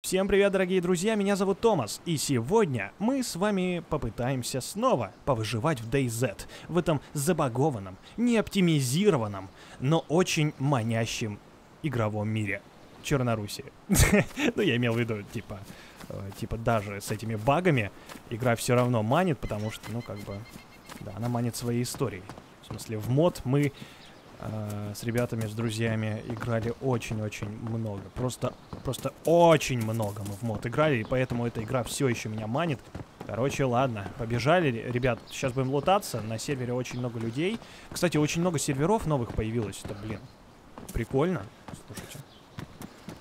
Всем привет, дорогие друзья, меня зовут Томас, и сегодня мы с вами попытаемся снова повыживать в DayZ, в этом забагованном, неоптимизированном, но очень манящем игровом мире Чернорусии. Ну, я имел в виду, типа, э, типа даже с этими багами игра все равно манит, потому что, ну, как бы, да, она манит своей историей. В смысле, в мод мы э, с ребятами, с друзьями играли очень-очень много. Просто, просто очень много мы в мод играли, и поэтому эта игра все еще меня манит. Короче, ладно, побежали, ребят, сейчас будем лутаться, на сервере очень много людей. Кстати, очень много серверов новых появилось, это, блин, прикольно. Слушайте,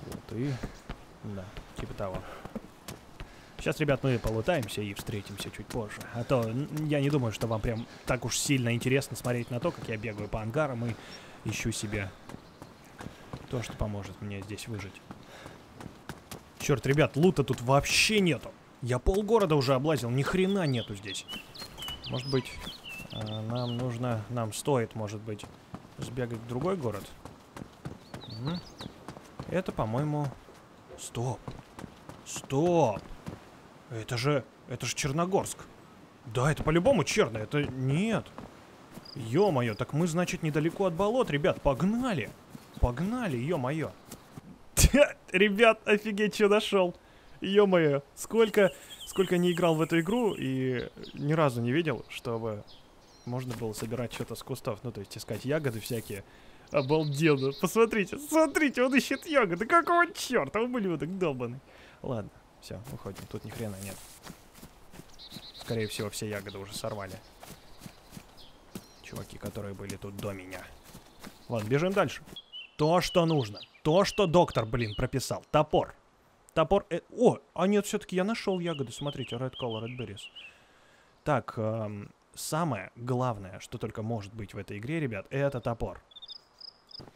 вот и, да, типа того. Сейчас, ребят, мы полутаемся и встретимся чуть позже. А то я не думаю, что вам прям так уж сильно интересно смотреть на то, как я бегаю по ангарам и ищу себе то, что поможет мне здесь выжить. Черт, ребят, лута тут вообще нету. Я полгорода уже облазил, ни хрена нету здесь. Может быть, э, нам нужно, нам стоит, может быть, сбегать в другой город? Это, по-моему... Стоп. Стоп. Это же... Это же Черногорск. Да, это по-любому Черно. Это... Нет. Ё-моё, так мы, значит, недалеко от болот, ребят. Погнали. Погнали, ё-моё. Ребят, офигеть, что нашел. Ё-моё, сколько, сколько не играл в эту игру и ни разу не видел, чтобы можно было собирать что-то с кустов. Ну, то есть искать ягоды всякие. Обалденно. Посмотрите, смотрите, он ищет ягоды. Какого черта, ублюдок долбанный. Ладно, все, уходим. Тут ни хрена нет. Скорее всего, все ягоды уже сорвали. Чуваки, которые были тут до меня. Ладно, бежим дальше. То, что нужно. То, что доктор, блин, прописал. Топор. Топор... Э, о, а нет, все-таки я нашел ягоды. Смотрите, Red Color, Red Berries. Так, эм, самое главное, что только может быть в этой игре, ребят, это топор.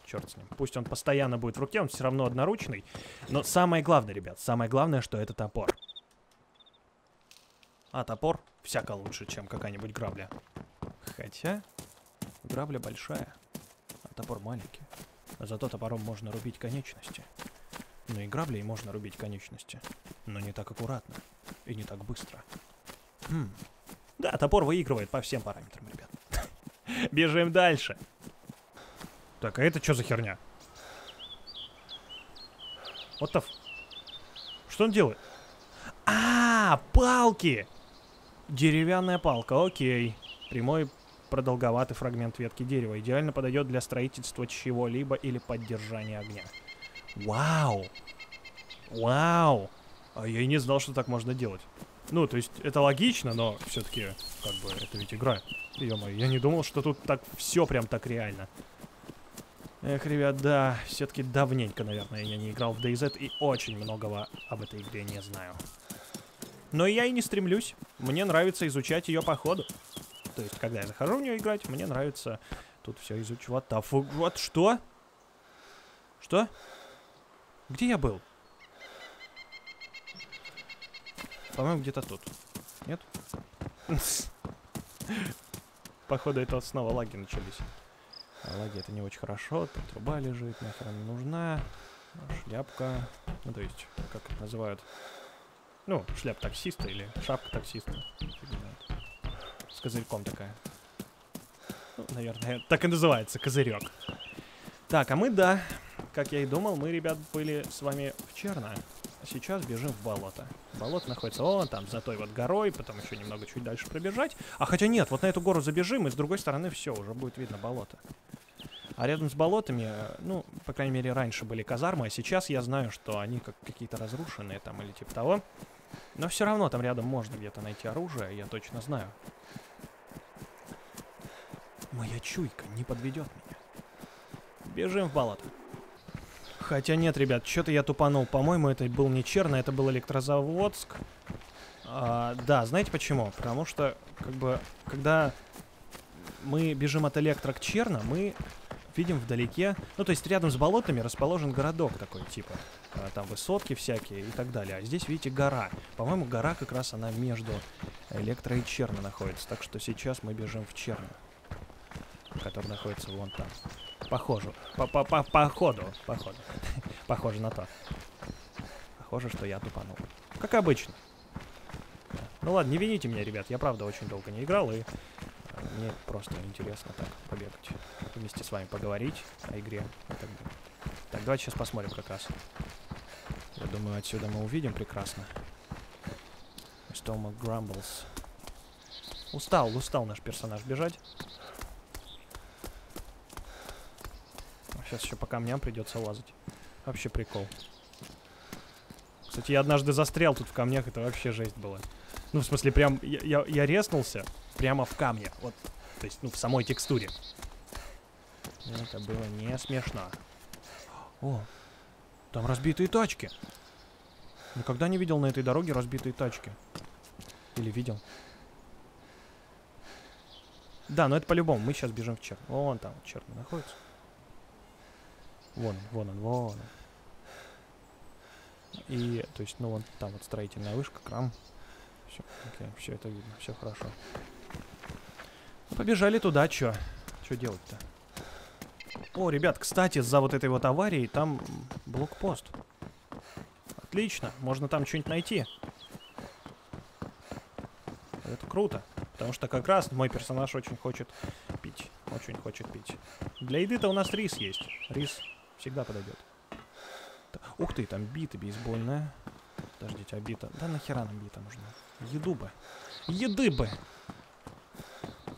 Черт с ним. Пусть он постоянно будет в руке, он все равно одноручный. Но самое главное, ребят, самое главное, что это топор. А топор всяко лучше, чем какая-нибудь грабля. Хотя, грабля большая, а топор маленький. Зато топором можно рубить конечности. Ну и граблей можно рубить конечности. Но не так аккуратно. И не так быстро. Хм. Да, топор выигрывает по всем параметрам, ребят. Бежим дальше. Так, а это что за херня? Вот the Что он делает? А, -а, -а палки! Деревянная палка, окей. Прямой продолговатый фрагмент ветки дерева. Идеально подойдет для строительства чего-либо или поддержания огня. Вау! Вау! А я и не знал, что так можно делать. Ну, то есть, это логично, но все-таки, как бы, это ведь игра. ё я не думал, что тут так все прям так реально. Эх, ребят, да, все-таки давненько, наверное, я не играл в DayZ и очень многого об этой игре не знаю. Но я и не стремлюсь. Мне нравится изучать ее по ходу. То есть, когда я захожу в нее играть, мне нравится тут все изучать. Fuck? Вот что? Что? Где я был? По-моему, где-то тут. Нет? Походу, это снова лаги начались. Лаги это не очень хорошо. Там труба лежит, нахер не нужна. Шляпка. Ну, то есть, как это называют? Ну, шляп таксиста или шапка таксиста. С козырьком такая. Ну, наверное, так и называется, козырек. Так, а мы, да, как я и думал, мы, ребят, были с вами в Черно. А сейчас бежим в болото. Болото находится вон там, за той вот горой, потом еще немного чуть дальше пробежать. А хотя нет, вот на эту гору забежим, и с другой стороны все, уже будет видно болото. А рядом с болотами, ну, по крайней мере, раньше были казармы, а сейчас я знаю, что они как какие-то разрушенные там или типа того. Но все равно там рядом можно где-то найти оружие, я точно знаю. Моя чуйка не подведет меня. Бежим в болото. Хотя нет, ребят, что-то я тупанул. По-моему, это был не Черно, это был Электрозаводск. А, да, знаете почему? Потому что, как бы, когда мы бежим от Электро к Черно, мы видим вдалеке, ну, то есть рядом с болотами расположен городок такой, типа, а, там высотки всякие и так далее. А здесь, видите, гора. По-моему, гора как раз она между Электро и Черно находится. Так что сейчас мы бежим в Черно, который находится вон там. Похоже. По -по -по Походу. Походу. Похоже на то. Похоже, что я тупанул. Как обычно. Ну ладно, не вините меня, ребят. Я правда очень долго не играл, и мне просто интересно так побегать. Вместе с вами поговорить о игре так. Так, давайте сейчас посмотрим как раз. Я думаю, отсюда мы увидим прекрасно. Stomach Grumbles. Устал, устал наш персонаж бежать. Сейчас еще по камням придется лазать. Вообще прикол. Кстати, я однажды застрял тут в камнях, это вообще жесть была. Ну, в смысле, прям, я, я, я резнулся прямо в камне. Вот, то есть, ну, в самой текстуре. Это было не смешно. О, там разбитые тачки. Никогда не видел на этой дороге разбитые тачки. Или видел? Да, но это по-любому. Мы сейчас бежим в черт. Вон там черный находится. Вон он, вон он, вон он. И, то есть, ну, вон там вот строительная вышка, крам. Все, окей, все это видно, все хорошо. Побежали туда, чё? Что делать-то? О, ребят, кстати, за вот этой вот аварией там блокпост. Отлично, можно там что-нибудь найти. Это круто, потому что как раз мой персонаж очень хочет пить. Очень хочет пить. Для еды-то у нас рис есть. Рис всегда подойдет. Ух ты, там бита бейсбольная. Подождите, а бита... Да нахера нам бита нужна? Еду бы. Еды бы!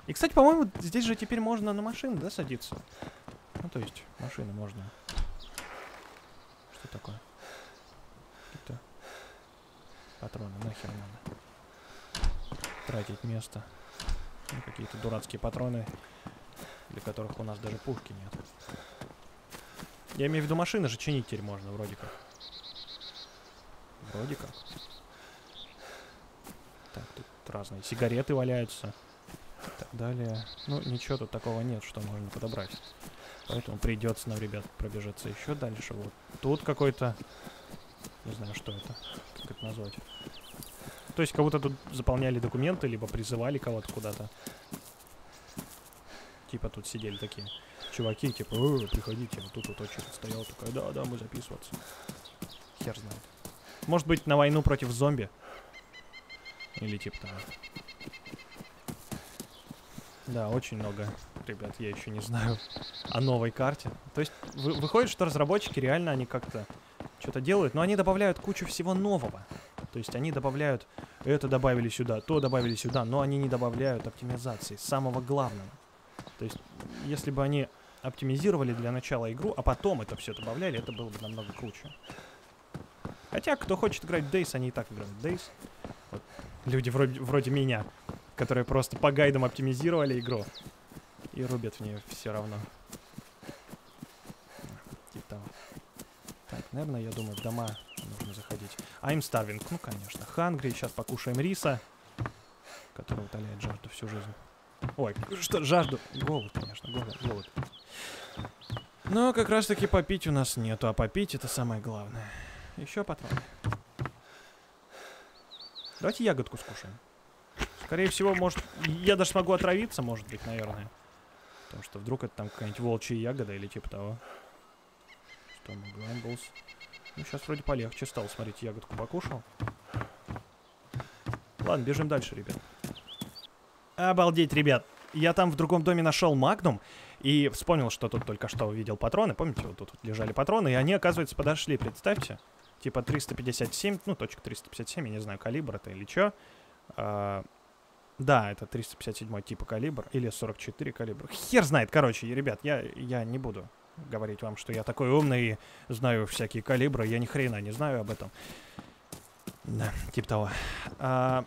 И, кстати, по-моему, здесь же теперь можно на машину, да, садиться? Ну, то есть, машины можно. Что такое? Какие-то патроны, нахер надо. Тратить место. Ну, какие-то дурацкие патроны, для которых у нас даже пушки нет. Я имею в виду, машины же чинить теперь можно, вроде как. Вроде как. Так, тут разные сигареты валяются. И так далее. Ну, ничего тут такого нет, что можно подобрать. Поэтому придется нам, ребят, пробежаться еще дальше. Вот тут какой-то... Не знаю, что это. Как это назвать. То есть, будто тут заполняли документы, либо призывали кого-то куда-то. Типа тут сидели такие чуваки, типа, э, приходите, вот тут вот очередь стоял, такая, да, да, мы записываться. Хер знает. Может быть, на войну против зомби? Или типа того. Да, очень много, ребят, я еще не знаю о новой карте. То есть, вы, выходит, что разработчики реально, они как-то что-то делают, но они добавляют кучу всего нового. То есть, они добавляют, это добавили сюда, то добавили сюда, но они не добавляют оптимизации, самого главного. То есть, если бы они оптимизировали для начала игру, а потом это все добавляли, это было бы намного круче. Хотя, кто хочет играть в Days, они и так играют в Days. Вот. Люди вроде, вроде меня, которые просто по гайдам оптимизировали игру и рубят в нее все равно. Типа того. Так, наверное, я думаю, в дома нужно заходить. I'm starving. Ну, конечно. Хангри. Сейчас покушаем риса, который утоляет жажду всю жизнь. Ой, что, жажду? Голод, конечно, голод, голод. Но как раз таки попить у нас нету, а попить это самое главное. Еще патроны. Давайте ягодку скушаем. Скорее всего, может... Я даже смогу отравиться, может быть, наверное. Потому что вдруг это там какая-нибудь волчья ягода или типа того. Что мы, Гламблс. Ну, сейчас вроде полегче стало. Смотрите, ягодку покушал. Ладно, бежим дальше, ребят. Обалдеть, ребят. Я там в другом доме нашел магнум и вспомнил, что тут только что увидел патроны. Помните, вот тут вот лежали патроны, и они, оказывается, подошли, представьте. Типа 357, ну, точка 357, я не знаю, калибр это или что. А, да, это 357 типа калибр, или 44 калибр. Хер знает, короче, ребят, я, я не буду говорить вам, что я такой умный и знаю всякие калибры. Я ни хрена не знаю об этом. Да, типа того. А,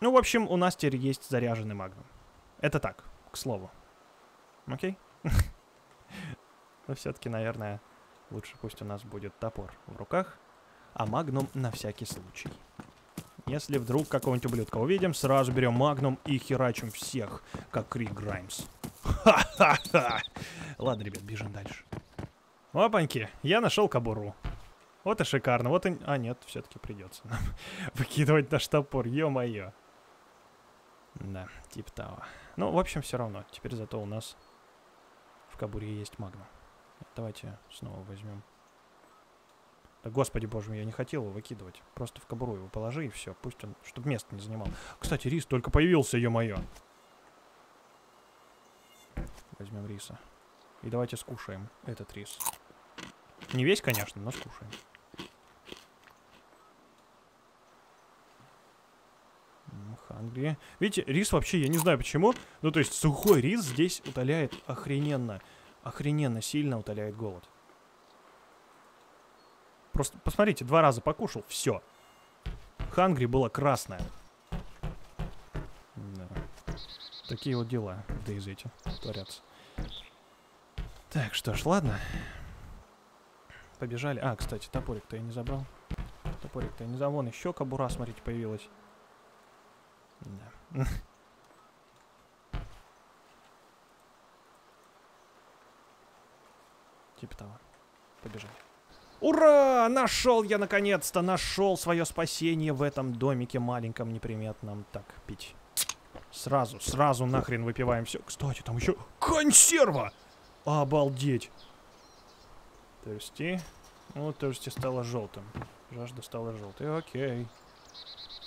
ну, в общем, у нас теперь есть заряженный магнум. Это так, к слову. Окей? Но все-таки, наверное, лучше пусть у нас будет топор в руках, а магнум на всякий случай. Если вдруг какого-нибудь ублюдка увидим, сразу берем магнум и херачим всех, как Крик Граймс. Ха-ха-ха! Ладно, ребят, бежим дальше. Опаньки, я нашел кобуру. Вот и шикарно. Вот и... А, нет, все-таки придется нам выкидывать наш топор, ё-моё. Да, типа того. Ну, в общем, все равно. Теперь зато у нас в кабуре есть магна. Давайте снова возьмем Господи боже мой, я не хотел его выкидывать. Просто в кобуру его положи и все. Пусть он, чтобы место не занимал. Кстати, рис только появился, ё-моё. Возьмем риса. И давайте скушаем этот рис. Не весь, конечно, но скушаем. Хангри. Видите, рис вообще, я не знаю почему. Ну, то есть сухой рис здесь утоляет охрененно. Охрененно сильно утоляет голод. Просто посмотрите, два раза покушал, все. Хангри было красное. Да. Такие вот дела в Дейзете творятся. Так, что ж, ладно. Побежали. А, кстати, топорик-то я не забрал. Топорик-то я не забрал. Вон еще кобура, смотрите, появилась. Да. Типа того. Побежали. Ура! Нашел я наконец-то, нашел свое спасение в этом домике маленьком неприметном. Так, пить. Сразу, сразу нахрен выпиваем все. Кстати, там еще консерва! Обалдеть! Терсти. Ну, терсти стало желтым. Жажда стала желтой. Окей.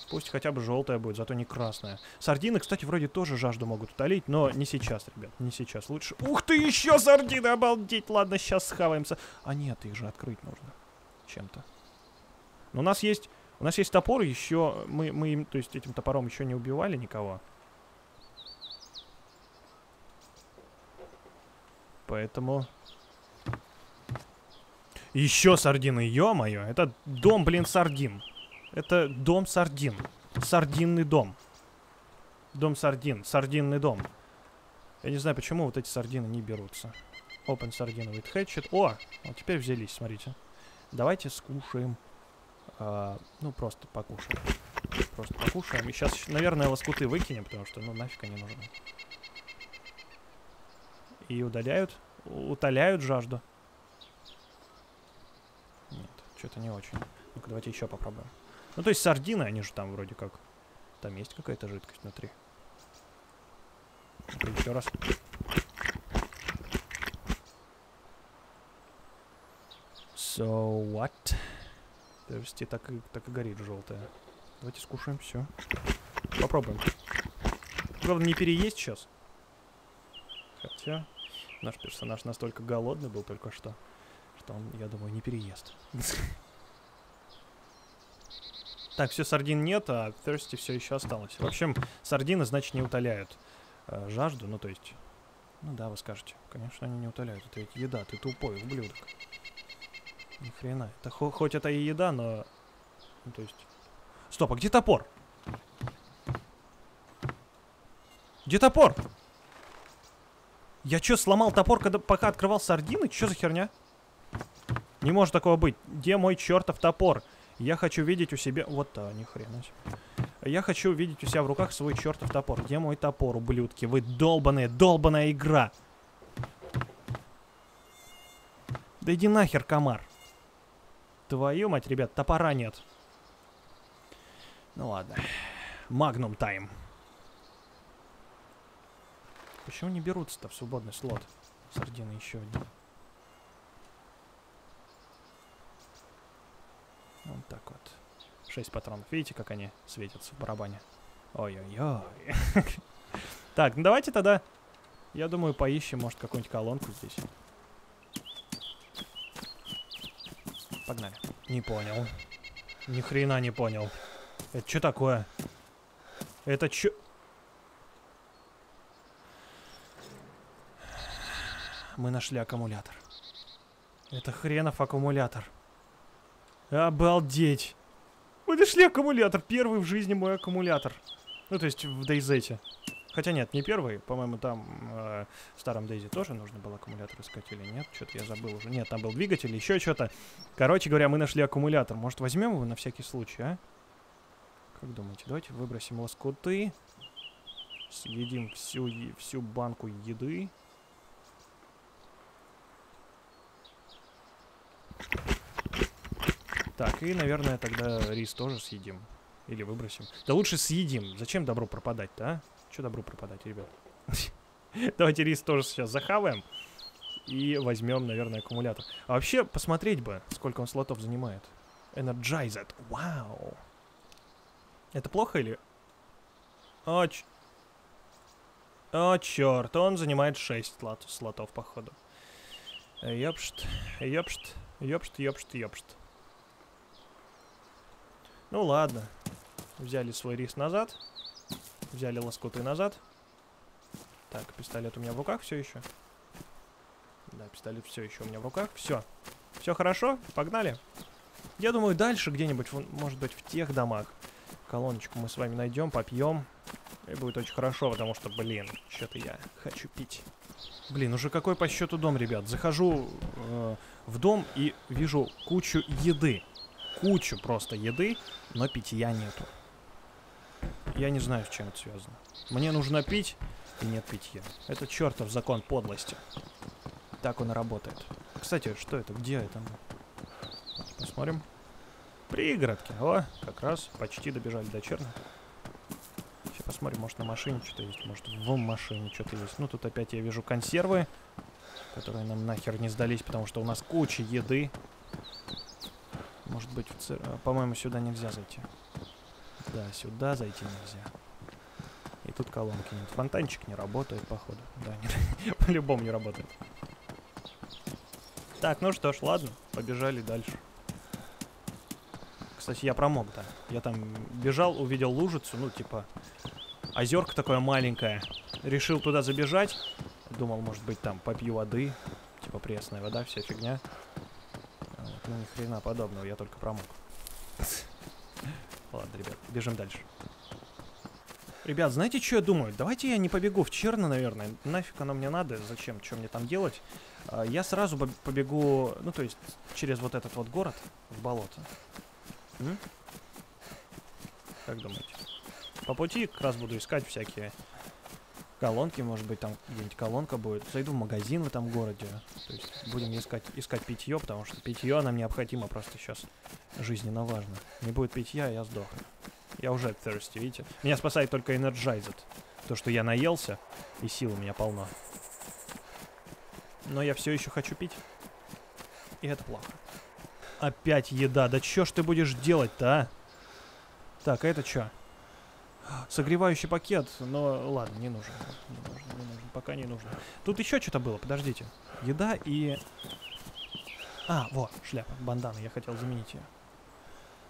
Пусть хотя бы желтая будет, зато не красная. Сардины, кстати, вроде тоже жажду могут утолить, но не сейчас, ребят, не сейчас. Лучше... Ух ты, еще сардины, обалдеть! Ладно, сейчас схаваемся. А нет, их же открыть нужно чем-то. Но у нас есть... У нас есть топор, еще... Мы, мы им, то есть этим топором еще не убивали никого. Поэтому... Еще сардины, ё-моё. Это дом, блин, сардин. Это дом сардин. Сардинный дом. Дом сардин. Сардинный дом. Я не знаю, почему вот эти сардины не берутся. Open сардин with hatchet. О, вот теперь взялись, смотрите. Давайте скушаем. А, ну, просто покушаем. Просто покушаем. И сейчас, наверное, лоскуты выкинем, потому что, ну, нафиг они нужны. И удаляют, утоляют жажду. Нет, что-то не очень. Ну-ка, давайте еще попробуем. Ну, то есть сардины, они же там вроде как... Там есть какая-то жидкость внутри. Еще раз. So what? Подожди, так и, так и горит желтая. Давайте скушаем все. Попробуем. Главное не переесть сейчас. Хотя наш персонаж настолько голодный был только что, что он, я думаю, не переест. Так, все, сардин нет, а Thirsty все еще осталось. В общем, сардины, значит, не утоляют э, жажду. Ну, то есть... Ну да, вы скажете. Конечно, они не утоляют. Это ведь еда, ты тупой ублюдок. Ни хрена. Это хо хоть это и еда, но... Ну, то есть... Стоп, а где топор? Где топор? Я что, сломал топор, когда, пока открывал сардины? Что за херня? Не может такого быть. Где мой чертов топор? Я хочу видеть у себя... Вот да, ни хрена Я хочу видеть у себя в руках свой чертов топор. Где мой топор, ублюдки? Вы долбаные, долбаная игра. Да иди нахер, комар. Твою мать, ребят, топора нет. Ну ладно. Магнум тайм. Почему не берутся-то в свободный слот? Сардины еще один. Вот так вот. Шесть патронов. Видите, как они светятся в барабане? Ой-ой-ой. Так, ну давайте тогда, я думаю, поищем, может, какую-нибудь колонку здесь. Погнали. Не понял. Ни хрена не понял. Это что такое? Это что? Мы нашли аккумулятор. Это хренов аккумулятор. Обалдеть. Мы нашли аккумулятор. Первый в жизни мой аккумулятор. Ну, то есть в Дейзете. Хотя нет, не первый. По-моему, там э, в старом Дейзе тоже нужно было аккумулятор искать или нет. Что-то я забыл уже. Нет, там был двигатель, еще что-то. Короче говоря, мы нашли аккумулятор. Может, возьмем его на всякий случай, а? Как думаете? Давайте выбросим лоскуты. Съедим всю, всю банку еды. Так, и, наверное, тогда рис тоже съедим. Или выбросим. Да лучше съедим. Зачем добро пропадать-то, а? Че добро пропадать, ребят? Давайте рис тоже сейчас захаваем. и возьмем, наверное, аккумулятор. А вообще, посмотреть бы, сколько он слотов занимает. Energized. Вау. Это плохо или... О, ч... О, черт, он занимает 6 слот, слотов, походу. Ёпшт, ёпшт, ёпшт, ёпшт, ёпшт. Ну ладно. Взяли свой рис назад. Взяли лоскуты назад. Так, пистолет у меня в руках все еще. Да, пистолет все еще у меня в руках. Все. Все хорошо? Погнали. Я думаю, дальше где-нибудь, может быть, в тех домах. Колоночку мы с вами найдем, попьем. И будет очень хорошо, потому что, блин, что-то я хочу пить. Блин, уже какой по счету дом, ребят? Захожу э, в дом и вижу кучу еды. Кучу просто еды, но питья нету. Я не знаю, с чем это связано. Мне нужно пить, и нет питья. Это чертов закон подлости. Так он и работает. Кстати, что это? Где это? Посмотрим. Пригородки. О, как раз почти добежали до Черна. Сейчас посмотрим, может на машине что-то есть, может в машине что-то есть. Ну, тут опять я вижу консервы, которые нам нахер не сдались, потому что у нас куча еды. Может быть, цер... по-моему, сюда нельзя зайти. Да, сюда зайти нельзя. И тут колонки нет. Фонтанчик не работает, походу. Да, по-любому не работает. Так, ну что ж, ладно, побежали дальше. Кстати, я промок, да. Я там бежал, увидел лужицу, ну, типа, озерка такое маленькое. Решил туда забежать. Думал, может быть, там попью воды. Типа пресная вода, вся фигня. Ну, ни хрена подобного, я только промок. Ладно, ребят, бежим дальше. Ребят, знаете, что я думаю? Давайте я не побегу в Черно, наверное. Нафиг оно мне надо, зачем, что мне там делать? А, я сразу побегу, ну, то есть, через вот этот вот город, в болото. М? Как думаете? По пути как раз буду искать всякие колонки, может быть, там где-нибудь колонка будет. Зайду в магазин в этом городе. То есть будем искать, искать питье, потому что питье нам необходимо просто сейчас жизненно важно. Не будет питья, я сдохну. Я уже thirsty, видите? Меня спасает только Energized. То, что я наелся, и сил у меня полно. Но я все еще хочу пить. И это плохо. Опять еда. Да чё ж ты будешь делать-то, а? Так, а это что? Согревающий пакет, но ладно, не нужен. Не нужен, не нужен, пока не нужно. Тут еще что-то было, подождите. Еда и... А, вот, шляпа, бандана, я хотел заменить ее.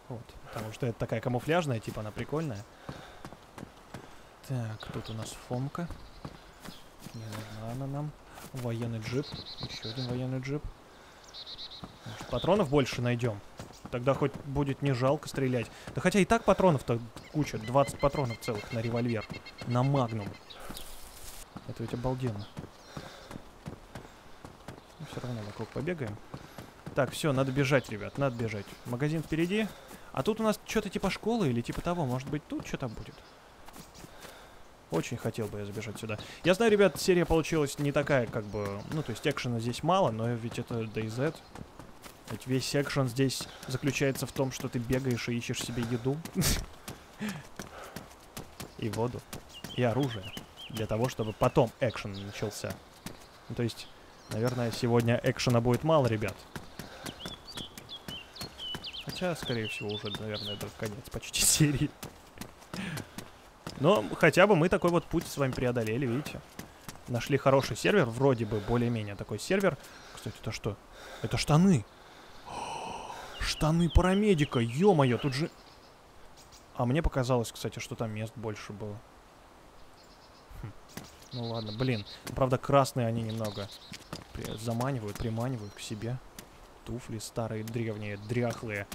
Вот, потому что это такая камуфляжная, типа она прикольная. Так, тут у нас фомка. Не нужна она нам. Военный джип. Еще один военный джип. Может, патронов больше найдем? Тогда хоть будет не жалко стрелять. Да хотя и так патронов-то куча. 20 патронов целых на револьвер. На магнум. Это ведь обалденно. Ну, все равно вокруг побегаем. Так, все, надо бежать, ребят, надо бежать. Магазин впереди. А тут у нас что-то типа школы или типа того. Может быть, тут что-то будет? Очень хотел бы я забежать сюда. Я знаю, ребят, серия получилась не такая, как бы... Ну, то есть экшена здесь мало, но ведь это DayZ. Ведь весь экшен здесь заключается в том, что ты бегаешь и ищешь себе еду. И воду. И оружие. Для того, чтобы потом экшен начался. Ну, то есть, наверное, сегодня экшена будет мало, ребят. Хотя, скорее всего, уже, наверное, это конец почти серии. Но хотя бы мы такой вот путь с вами преодолели, видите? Нашли хороший сервер, вроде бы более-менее такой сервер. Кстати, это что? Это штаны. Штаны парамедика, ё-моё, тут же... А мне показалось, кстати, что там мест больше было. Хм. Ну ладно, блин. Правда, красные они немного заманивают, приманивают к себе. Туфли старые, древние, дряхлые.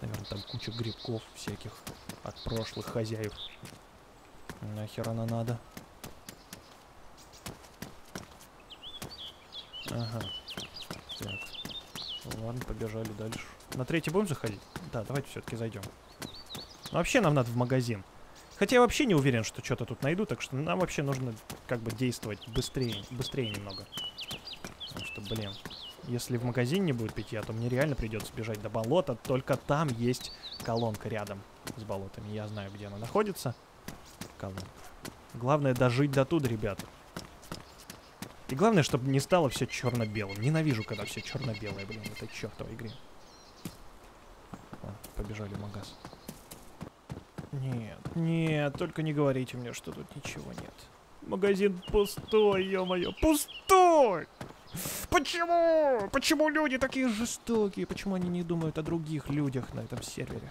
Наверное, там куча грибков всяких от прошлых хозяев. Нахер она надо? Ага. Так. Ладно, побежали дальше. На третий будем заходить? Да, давайте все-таки зайдем. Ну, вообще нам надо в магазин. Хотя я вообще не уверен, что что-то тут найду, так что нам вообще нужно как бы действовать быстрее, быстрее немного. Потому что, блин, если в магазине не будет питья, то мне реально придется бежать до болота. Только там есть колонка рядом с болотами. Я знаю, где она находится. Колонка. Главное дожить до туда, ребята. И главное, чтобы не стало все черно-белым. Ненавижу, когда все черно-белое, блин, в этой чертовой игре. Побежали магаз. Нет, нет, только не говорите мне, что тут ничего нет. Магазин пустой, ё-моё, пустой! Почему? Почему люди такие жестокие? Почему они не думают о других людях на этом сервере?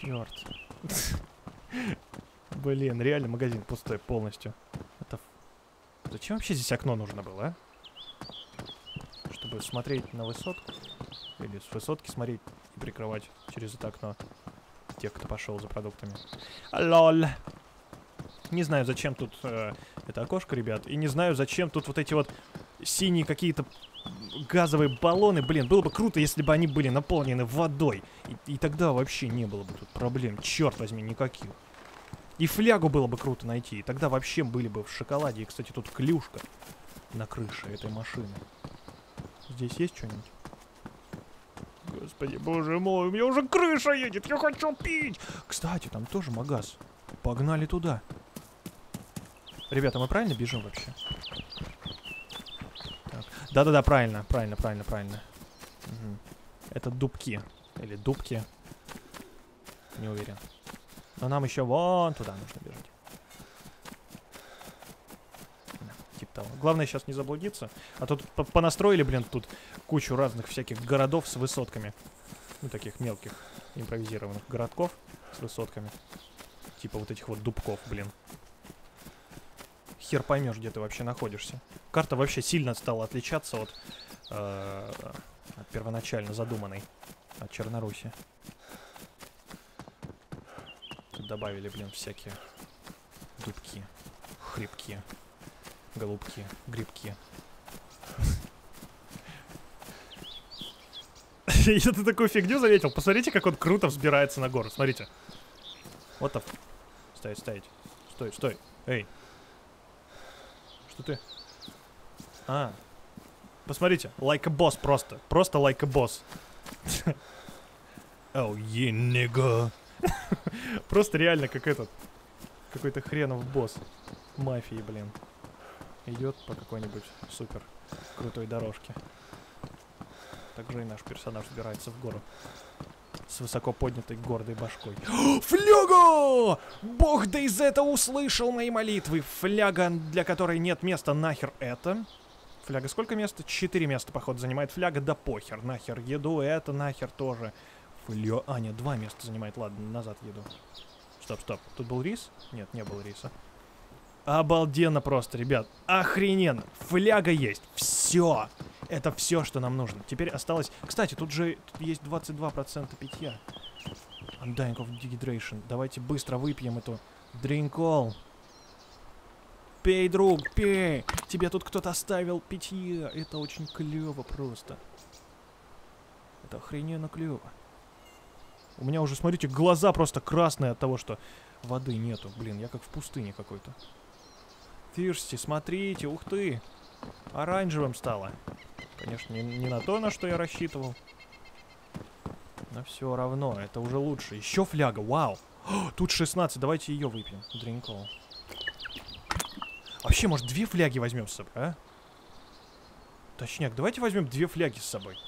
Черт. Блин, реально магазин пустой полностью. Это... Зачем вообще здесь окно нужно было, а? Чтобы смотреть на высотку? Или с высотки смотреть прикрывать через это окно тех, кто пошел за продуктами. Лол. Не знаю, зачем тут э, это окошко, ребят. И не знаю, зачем тут вот эти вот синие какие-то газовые баллоны. Блин, было бы круто, если бы они были наполнены водой. И, и тогда вообще не было бы тут проблем. Черт возьми, никаких. И флягу было бы круто найти. И тогда вообще были бы в шоколаде. И, кстати, тут клюшка на крыше этой машины. Здесь есть что-нибудь? Господи, боже мой, у меня уже крыша едет, я хочу пить! Кстати, там тоже магаз. Погнали туда. Ребята, мы правильно бежим вообще? Да-да-да, правильно, правильно, правильно, правильно. Угу. Это дубки. Или дубки. Не уверен. Но нам еще вон туда нужно бежать. Да, типа того. Главное сейчас не заблудиться. А тут понастроили, блин, тут кучу разных всяких городов с высотками. Ну, таких мелких импровизированных городков с высотками. Типа вот этих вот дубков, блин хер поймешь, где ты вообще находишься. Карта вообще сильно стала отличаться от, э, от первоначально задуманной, от Черноруси. Тут добавили, блин, всякие дубки, хребки, голубки, грибки. Я ты такую фигню заметил? Посмотрите, как он круто взбирается на гору. Смотрите. Вот так. Стоять, стоять. Стой, стой. Эй, что ты? А. Посмотрите, like a boss просто. Просто like a boss. Oh, yeah, nigga. Просто реально как этот. Какой-то хренов босс. Мафии, блин. Идет по какой-нибудь супер крутой дорожке. Также и наш персонаж взбирается в гору с высоко поднятой гордой башкой. Фляга! Бог да из этого услышал мои молитвы. Фляга, для которой нет места, нахер это. Фляга сколько места? Четыре места, походу, занимает фляга. Да похер, нахер еду, это нахер тоже. Фля... А, нет, два места занимает. Ладно, назад еду. Стоп, стоп. Тут был рис? Нет, не было риса. Обалденно просто, ребят. Охрененно. Фляга есть. Все. Это все, что нам нужно. Теперь осталось... Кстати, тут же тут есть 22% питья. I'm dying of dehydration. Давайте быстро выпьем эту all. Пей, друг, пей! Тебе тут кто-то оставил питье. Это очень клево просто. Это охрененно клево. У меня уже, смотрите, глаза просто красные от того, что воды нету. Блин, я как в пустыне какой-то. Фирсти, смотрите, ух ты. Оранжевым стало. Конечно, не, не на то, на что я рассчитывал. Но все равно, это уже лучше. Еще фляга, вау. О, тут 16, давайте ее выпьем. Дринкол. Вообще, может, две фляги возьмем с собой, а? Точняк, давайте возьмем две фляги с собой.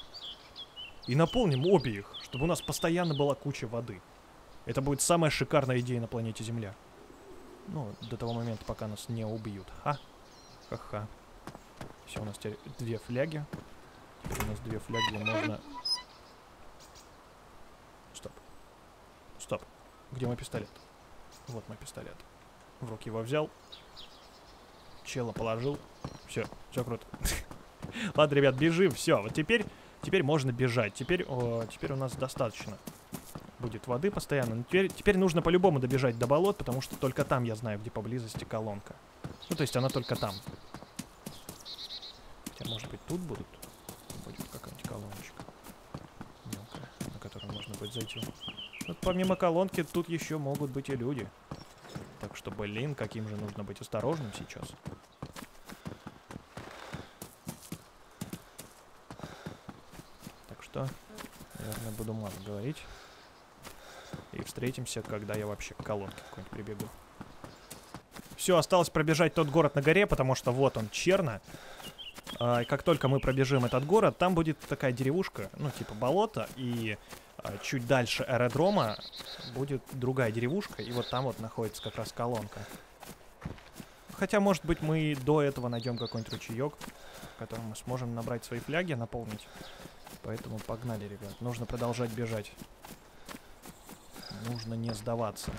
И наполним обе их, чтобы у нас постоянно была куча воды. Это будет самая шикарная идея на планете Земля. Ну, до того момента, пока нас не убьют. Ха. Ха-ха. Все, у нас теперь две фляги. Теперь у нас две фляги, можно... Стоп. Стоп. Где мой пистолет? Вот мой пистолет. В руки его взял. Чела положил. Все, все круто. Ладно, ребят, бежим. Все, вот теперь, теперь можно бежать. Теперь, о, теперь у нас достаточно будет воды постоянно. Но теперь, теперь нужно по-любому добежать до болот, потому что только там я знаю, где поблизости колонка. Ну, то есть она только там. Хотя, может быть, тут будут? Будет какая-нибудь колоночка. Мелкая, на которую можно будет зайти. Вот помимо колонки, тут еще могут быть и люди. Так что, блин, каким же нужно быть осторожным сейчас. Так что, наверное, буду мало говорить. И встретимся, когда я вообще к колонке какой-нибудь прибегу. Все, осталось пробежать тот город на горе, потому что вот он, Черно. А, как только мы пробежим этот город, там будет такая деревушка, ну, типа болото, и а, чуть дальше аэродрома будет другая деревушка, и вот там вот находится как раз колонка. Хотя, может быть, мы до этого найдем какой-нибудь ручеек, в котором мы сможем набрать свои фляги, наполнить. Поэтому погнали, ребят. Нужно продолжать бежать. Нужно не сдаваться.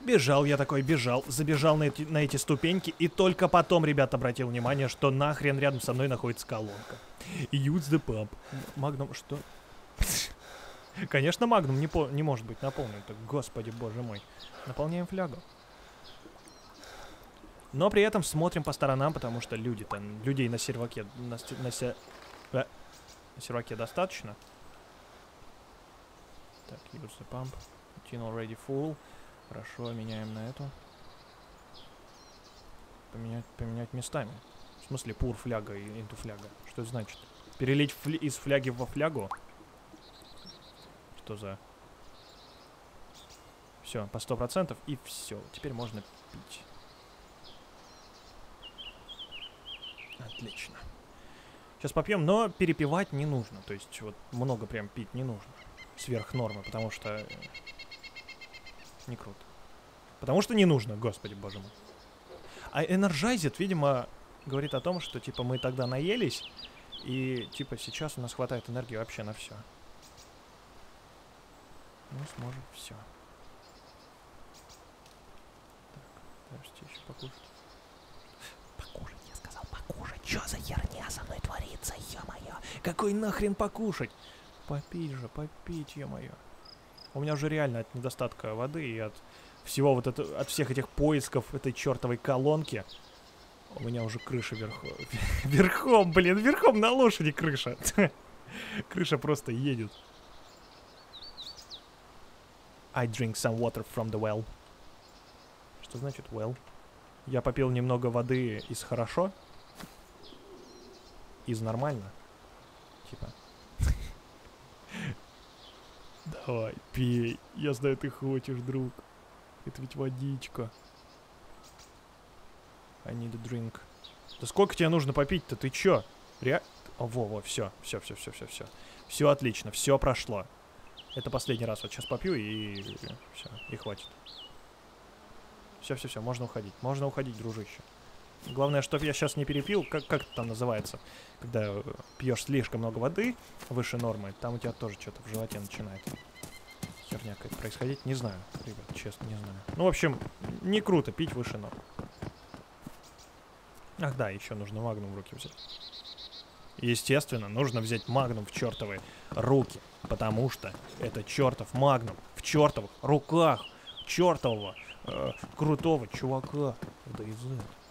Бежал я такой, бежал, забежал на эти, на эти ступеньки, и только потом, ребят, обратил внимание, что нахрен рядом со мной находится колонка. Use the pump. Магнум, что? Конечно, Магнум не, по не может быть наполнен. Так, господи, боже мой. Наполняем флягу. Но при этом смотрим по сторонам, потому что люди там, людей на серваке, на, на, се, э, на серваке достаточно. Так, use the pump. Tin already full. Хорошо, меняем на эту. Поменять, поменять местами. В смысле, пур фляга и инту фляга. Что это значит? Перелить фли из фляги во флягу? Что за... Все, по сто процентов и все. Теперь можно пить. Отлично. Сейчас попьем, но перепивать не нужно. То есть вот много прям пить не нужно. Сверх нормы, потому что э, не круто. Потому что не нужно, господи боже мой. А Energized, видимо, говорит о том, что, типа, мы тогда наелись, и, типа, сейчас у нас хватает энергии вообще на все. Мы сможем все. Так, подождите, еще покушать. Покушать, я сказал, покушать. Что за херня со мной творится, ё-моё? Какой нахрен покушать? Попить же, попить, ё-моё. У меня уже реально от недостатка воды и от всего вот это, от всех этих поисков этой чертовой колонки. У меня уже крыша верхом. верхом, блин, верхом на лошади крыша. крыша просто едет. I drink some water from the well. Что значит well? Я попил немного воды из хорошо. Из нормально. Типа. Давай, пей. Я знаю, ты хочешь, друг. Это ведь водичка. I need a drink. Да сколько тебе нужно попить-то? Ты чё? Ре... О, во, во, все, все, все, все, все, все. Все отлично, все прошло. Это последний раз. Вот сейчас попью и все, и хватит. Все, все, все, можно уходить. Можно уходить, дружище. Главное, чтобы я сейчас не перепил, как, как это там называется, когда пьешь слишком много воды выше нормы, там у тебя тоже что-то в животе начинает херня какая-то происходить. Не знаю, ребят, честно, не знаю. Ну, в общем, не круто пить выше норм. Ах да, еще нужно магнум в руки взять. Естественно, нужно взять магнум в чертовы руки, потому что это чертов магнум в чертовых руках чертового э, крутого чувака. Да из Ха-ха-ха.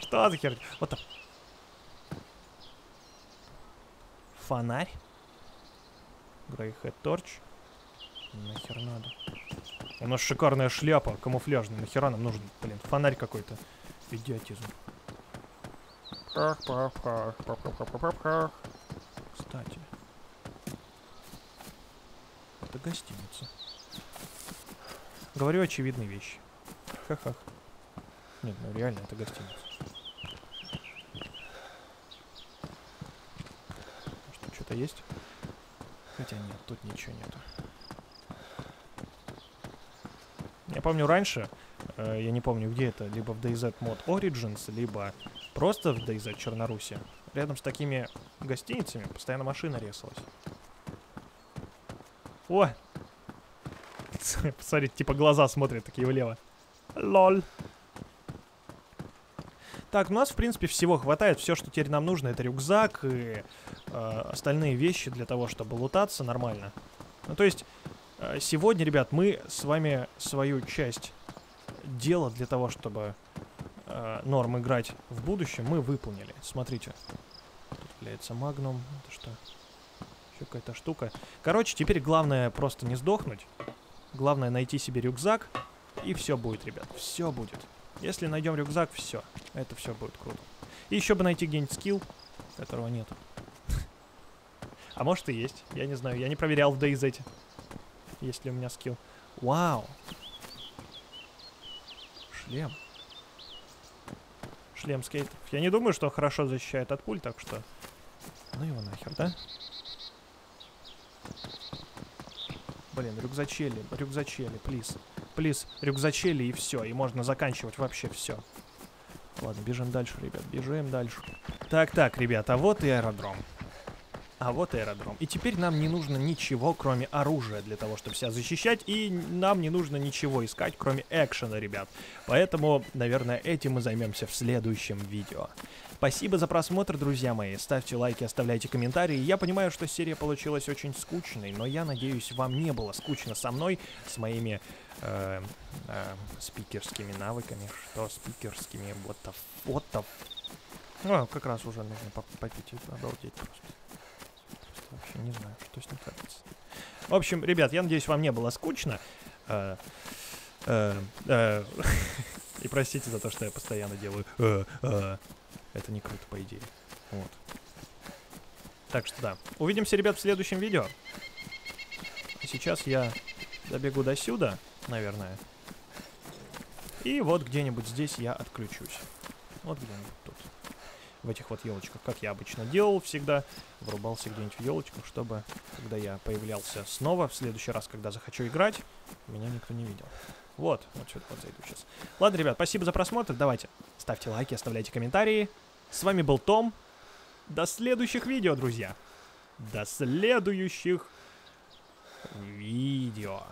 Что за херня? Вот так. Фонарь? Грейхед Торч. Нахер надо. У нас шикарная шляпа, камуфляжная. Нахера нам нужен, блин, фонарь какой-то. Идиотизм. Кстати. Это гостиница. Говорю очевидные вещи. Ха-ха. Нет, ну реально, это гостиница. Что, что-то есть? Хотя нет, тут ничего нету. Я помню раньше, э, я не помню где это, либо в DayZ Mod Origins, либо просто в DayZ Черноруссия. Рядом с такими гостиницами постоянно машина резалась. О! Посмотрите, типа глаза смотрят такие влево. Лол. Так, у нас, в принципе, всего хватает. Все, что теперь нам нужно, это рюкзак и э, остальные вещи для того, чтобы лутаться нормально. Ну, то есть, э, сегодня, ребят, мы с вами свою часть дела для того, чтобы э, норм играть в будущем, мы выполнили. Смотрите. Тут является магнум. Это что? Еще какая-то штука. Короче, теперь главное просто не сдохнуть. Главное найти себе рюкзак. И все будет, ребят. Все будет. Если найдем рюкзак, все. Это все будет круто. И еще бы найти где-нибудь скилл, которого нет. А может и есть. Я не знаю. Я не проверял в DayZ. Есть ли у меня скилл. Вау. шлем. Шлем скейтов. Я не думаю, что он хорошо защищает от пуль, так что... Ну его нахер, да? Блин, рюкзачели, рюкзачели, плиз. Плиз, рюкзачели и все. И можно заканчивать вообще все. Ладно, бежим дальше, ребят, бежим дальше. Так-так, ребят, а вот и аэродром. А вот аэродром. И теперь нам не нужно ничего, кроме оружия, для того, чтобы себя защищать. И нам не нужно ничего искать, кроме экшена, ребят. Поэтому, наверное, этим мы займемся в следующем видео. Спасибо за просмотр, друзья мои. Ставьте лайки, оставляйте комментарии. Я понимаю, что серия получилась очень скучной, но я надеюсь, вам не было скучно со мной, с моими э, э, спикерскими навыками. Что спикерскими? Вот the, what the... О, как раз уже нужно попить, обалдеть просто. Вообще не знаю, что с ним творится. В общем, ребят, я надеюсь, вам не было скучно. Э, э, э, и простите за то, что я постоянно делаю. Это не круто, по идее. Вот. Так что да. Увидимся, ребят, в следующем видео. Сейчас я добегу до сюда, наверное. И вот где-нибудь здесь я отключусь. Вот где-нибудь тут в этих вот елочках, как я обычно делал всегда. Врубался где-нибудь в елочку, чтобы, когда я появлялся снова, в следующий раз, когда захочу играть, меня никто не видел. Вот, вот сюда вот зайду сейчас. Ладно, ребят, спасибо за просмотр. Давайте, ставьте лайки, оставляйте комментарии. С вами был Том. До следующих видео, друзья. До следующих видео.